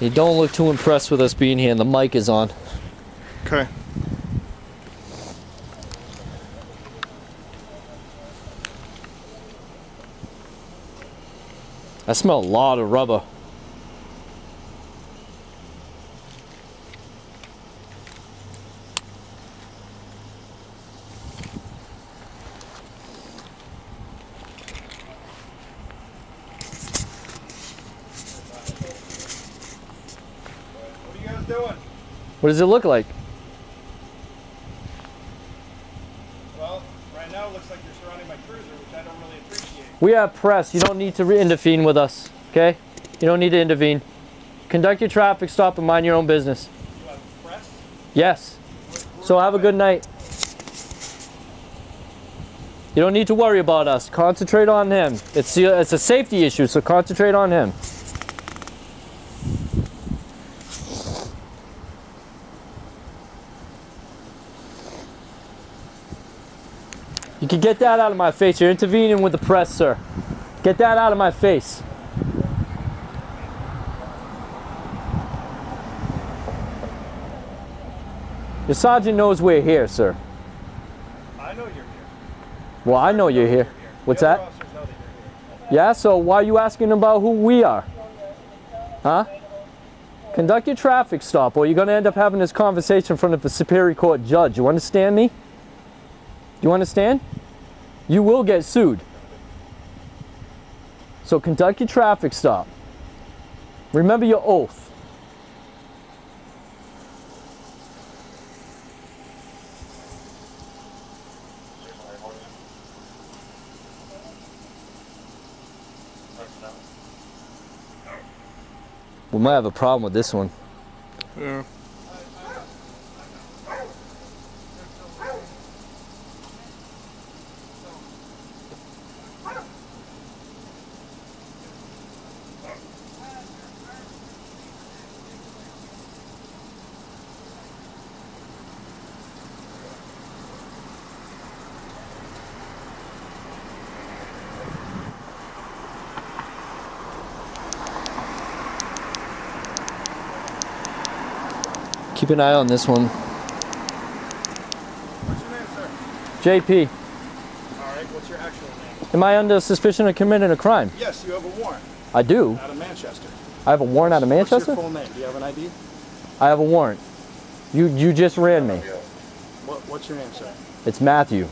You don't look too impressed with us being here and the mic is on. Okay. I smell a lot of rubber. What does it look like? Well, right now it looks like you're surrounding my cruiser, which I don't really appreciate. We have press. You don't need to intervene with us, okay? You don't need to intervene. Conduct your traffic stop and mind your own business. You have press? Yes. So have a good night. You don't need to worry about us. Concentrate on him. It's it's a safety issue, so concentrate on him. You can get that out of my face. You're intervening with the press, sir. Get that out of my face. Your sergeant knows we're here, sir. I know you're here. Well, I know you're here. What's that? officers know that you're here. Yeah, so why are you asking about who we are? Huh? Conduct your traffic stop, or you're going to end up having this conversation in front of a Superior Court judge. You understand me? Do you understand? You will get sued. So conduct your traffic stop. Remember your oath. We might have a problem with this one. Yeah. Keep an eye on this one. What's your name, sir? JP, All right. What's your actual name? am I under suspicion of committing a crime? Yes, you have a warrant I do. out of Manchester. I have a warrant out of What's Manchester? your full name? Do you have an ID? I have a warrant. You you just ran me. What, what's your name, sir? It's Matthew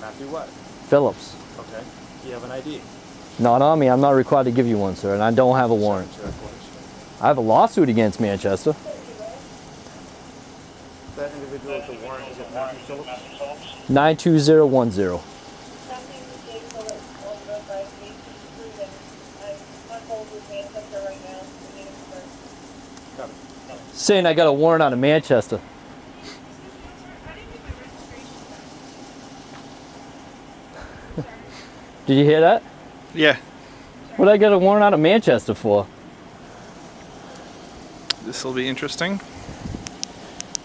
Matthew what? Phillips. Okay. Do you have an ID? Not on me. I'm not required to give you one, sir, and I don't have a warrant. I have a lawsuit against Manchester. That individual with the warrant, is it Matthew Phillips? 92010. Nothing to say for it on the by safety proven. I'm on hold with Manchester right now. We need a Got it. Saying I got a warrant out of Manchester. Did you hear that? Yeah. What did I get a warrant out of Manchester for? This will be interesting.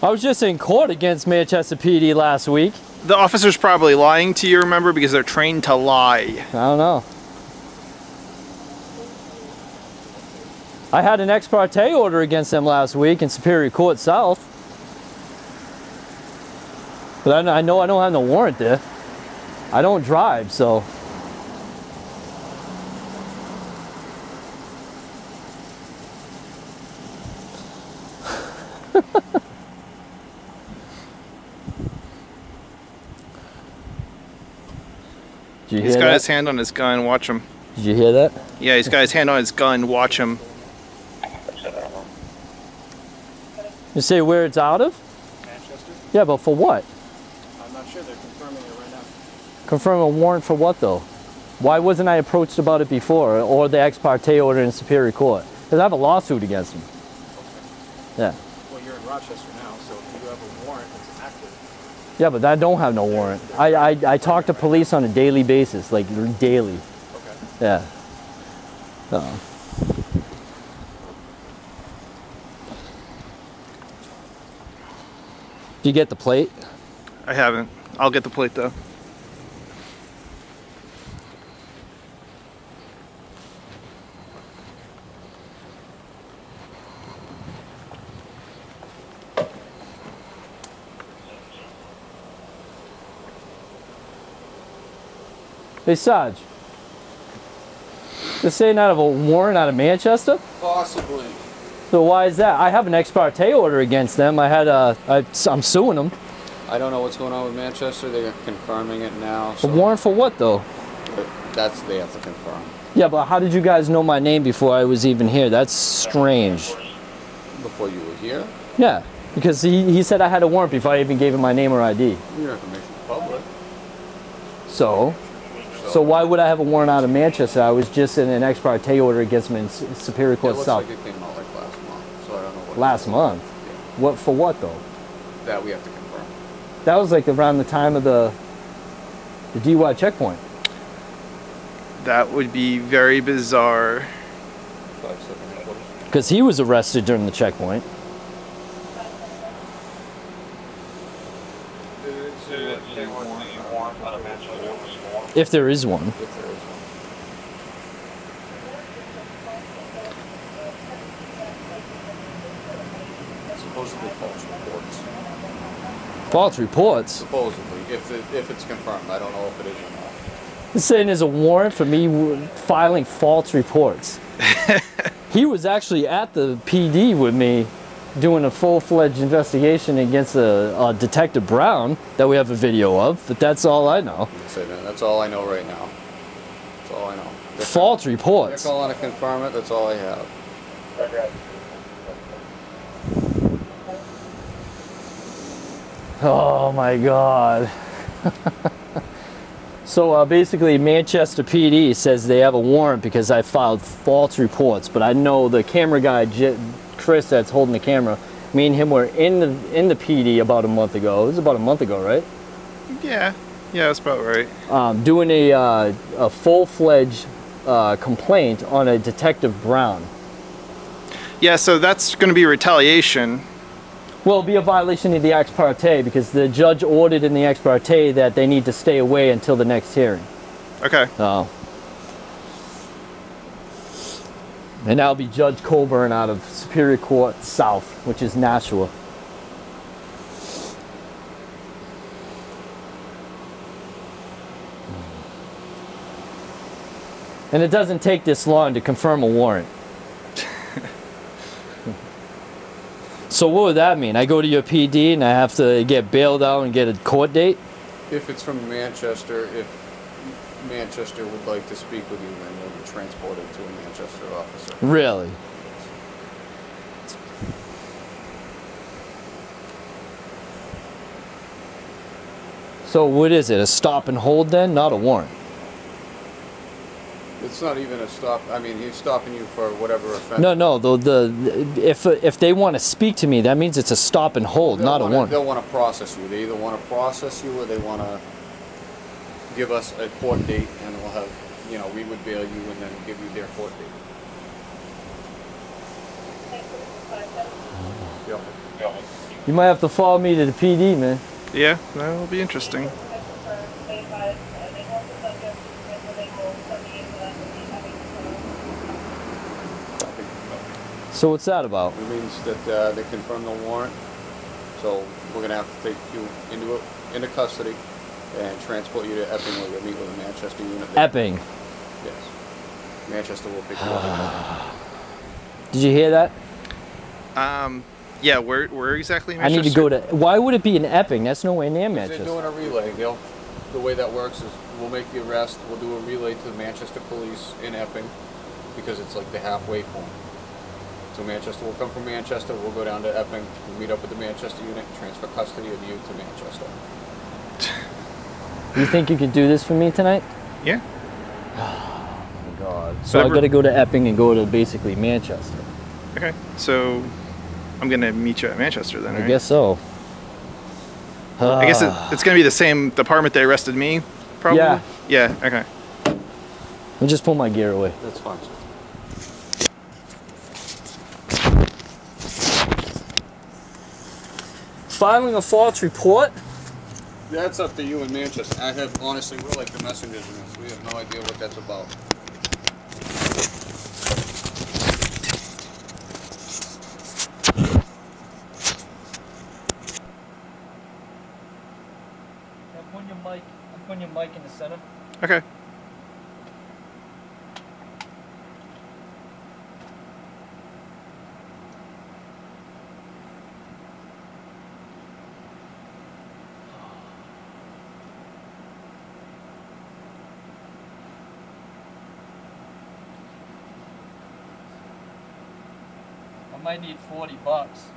I was just in court against Manchester PD last week. The officer's probably lying to you, remember, because they're trained to lie. I don't know. I had an ex parte order against them last week in Superior Court South. But I, know I don't have no warrant there. I don't drive, so. Did you He's hear got that? his hand on his gun. Watch him. Did you hear that? Yeah, he's got his hand on his gun. Watch him. You say where it's out of? Manchester? Yeah, but for what? I'm not sure. They're confirming it right now. Confirm a warrant for what though? Why wasn't I approached about it before, or the ex parte order in Superior Court? Because I have a lawsuit against him. Yeah. Well, you're in Rochester now, so if you have a warrant that's active, Yeah, but I don't have no warrant. I, I, I talk to police on a daily basis, like daily. okay. Yeah. Uh, Do you get the plate? I haven't. I'll get the plate though. Hey, Sarge. They're saying out of a warrant out of Manchester? Possibly. So why is that? I have an ex parte order against them. I had a, I, I'm suing them. I don't know what's going on with Manchester. They're confirming it now. A warrant for what though? That's they have to confirm. Yeah, but how did you guys know my name before I was even here? That's strange. Before you were here, Yeah, because he, he said I had a warrant before I even gave him my name or ID. your information is public. So, so why would I have a warrant out of Manchester? I was just in an ex parte order against him in S- Superior It Court looks South like it came out like last month, so I don't know what. last month. What for? What though? That we have to confirm. That was like around the time of the the DUI checkpoint. That would be very bizarre. Five seven what? Because he was arrested during the checkpoint. If there is one. If there is one. Supposedly false reports. False reports. Supposedly, if it, if it's confirmed, I don't know if it is or not. He's saying there's a warrant for me filing false reports. he was actually at the PD with me doing a full-fledged investigation against a, detective Brown that we have a video of, but that's all I know. That's all I know right now. That's all I know. They're False They're reports. calling to confirm it. That's all I have. Oh my god. so uh, basically, Manchester PD says they have a warrant because I filed false reports, but I know the camera guy, Chris, that's holding the camera. Me and him were in the in the PD about a month ago. It was about a month ago, right? Yeah, yeah, that's about right. Um, doing a uh, a full-fledged uh, complaint on a detective Brown. Yeah, so that's going to be retaliation. Well, it'll be a violation of the ex parte because the judge ordered in the ex parte that they need to stay away until the next hearing. Okay. Oh. And that'll be Judge Colburn out of Superior Court South, which is Nashua. And it doesn't take this long to confirm a warrant. so what would that mean? I go to your PD and I have to get bailed out and get a court date? If it's from Manchester, if Manchester would like to speak with you, then you'll be transported to a Manchester officer. Really? So what is it? A stop and hold then, not a warrant? It's not even a stop. I mean, he's stopping you for whatever offense. No, no. The, the if if they want to speak to me, that means it's a stop and hold, They'll not a wanna, warrant. They'll want to process you. They either want to process you or they want to give us a court date, and we'll have, you know, we would bail you and then give you their court date. Yep. You might have to follow me to the PD, man. Yeah, that'll be interesting. So what's that about? It means that uh, they confirm the warrant, so we're gonna have to take you into into custody and transport you to Epping where you'll meet with a Manchester unit. there. Epping. Yes. Manchester will pick you up. Did you hear that? Um, yeah, where where exactly? in I need to Manchester? go to. Why would it be in Epping? That's nowhere near Manchester. They're Manchester. doing a relay. They'll, the way that works is we'll make the arrest, we'll do a relay to the Manchester police in Epping because it's like the halfway point. So Manchester will come from Manchester, we'll go down to Epping, we'll meet up with the Manchester unit, transfer custody of you to Manchester. You think you could do this for me tonight? Yeah. Oh my god. So I Whatever- got to go to Epping and go to basically Manchester. Okay. So I'm gonna meet you at Manchester then. I right? guess so. I guess it, it's gonna be the same department that arrested me, probably. Yeah. Yeah. Okay. I'll just pull my gear away. That's fine. Filing a false report? That's up to you in Manchester. I have, honestly, we're like the messengers in this. We have no idea what that's about. I'm putting your mic. I'm putting your mic in the center. Okay. Might need 40 bucks.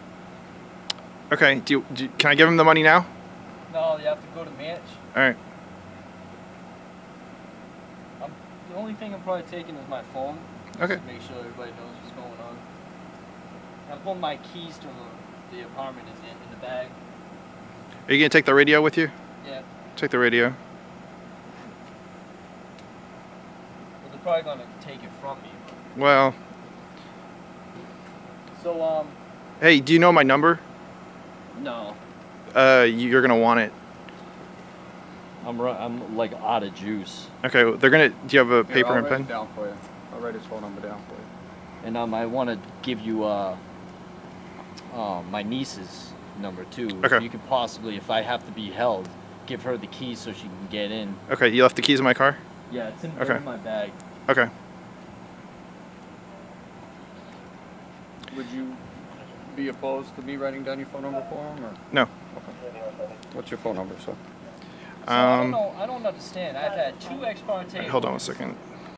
Okay. Do you, do you- can I give him the money now? No, you have to go to Manch. All right. The only thing I'm probably taking is my phone. Okay. To make sure everybody knows what's going on. I put my keys to the, apartment in the, in the bag. Are you gonna take the radio with you? Yeah. Take the radio. But they're probably gonna take it from me. Well, So um, hey, do you know my number? no, Uh, you're gonna want it. I'm I'm like out of juice, Okay. well, They're gonna. Do you have a Here, paper I'll and write pen? it down for you. I'll write his phone number down for you. and um, I want to give you uh, uh, my niece's number too. If Okay. you could possibly, if I have to be held, give her the keys so she can get in. Okay. You left the keys in my car. Yeah, it's in, Okay. in my bag. Okay. Would you be opposed to me writing down your phone number for him, or No. what's your phone number, sir? So I don't Um. know. I don't understand. I've had two ex parte. Hold on a second.